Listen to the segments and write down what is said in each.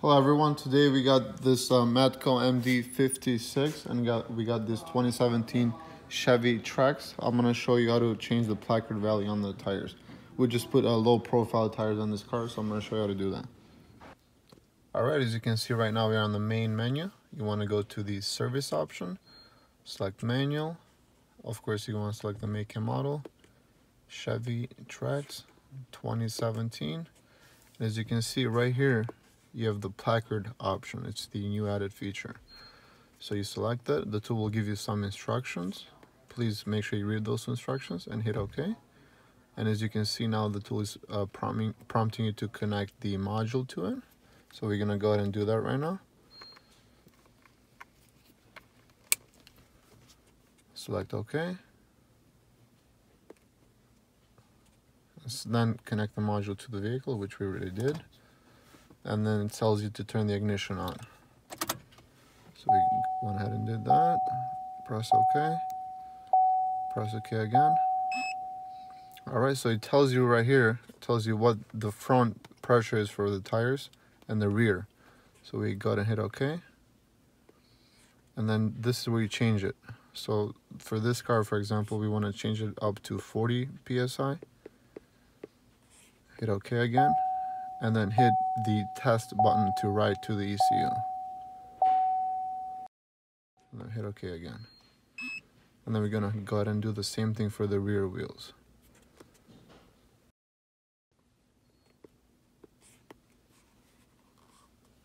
Hello everyone, today we got this uh, Matco MD56 and got we got this 2017 Chevy Trax. I'm going to show you how to change the placard value on the tires. We just put uh, low profile tires on this car, so I'm going to show you how to do that. Alright, as you can see right now we're on the main menu. You want to go to the service option, select manual. Of course you want to select the make and model, Chevy Trax 2017. As you can see right here, you have the placard option. It's the new added feature. So you select that. The tool will give you some instructions. Please make sure you read those instructions and hit OK. And as you can see now, the tool is uh, prompting, prompting you to connect the module to it. So we're going to go ahead and do that right now. Select OK. Then connect the module to the vehicle, which we already did and then it tells you to turn the ignition on. So we went ahead and did that. Press OK. Press OK again. Alright, so it tells you right here, tells you what the front pressure is for the tires and the rear. So we go and hit OK. And then this is where you change it. So for this car, for example, we want to change it up to 40 PSI. Hit OK again and then hit the test button to write to the ECU. And then hit OK again. And then we're gonna go ahead and do the same thing for the rear wheels.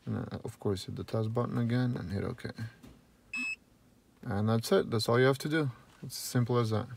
And then, uh, of course hit the test button again and hit OK. And that's it, that's all you have to do. It's as simple as that.